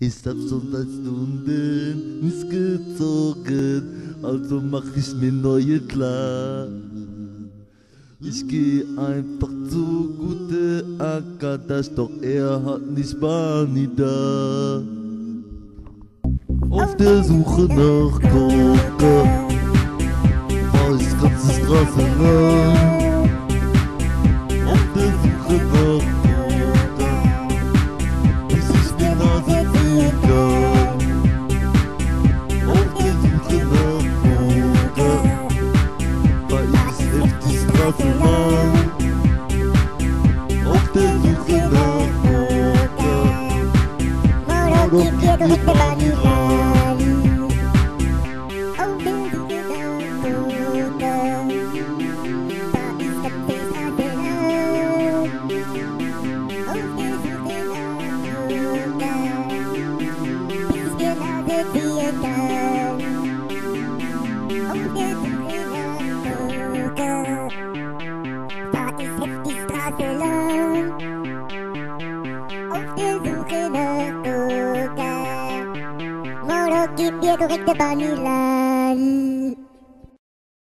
Ich hab schon seit Stunden nichts gezogen, also mach ich mir neue klar. Ich geh einfach zu gute Akadas, doch er hat nicht Barney da. Auf der Suche nach Coca, fahr ich ganze Straße lang. like you the Okay, you don't. Barcelona Okyazuki'nin oda Morok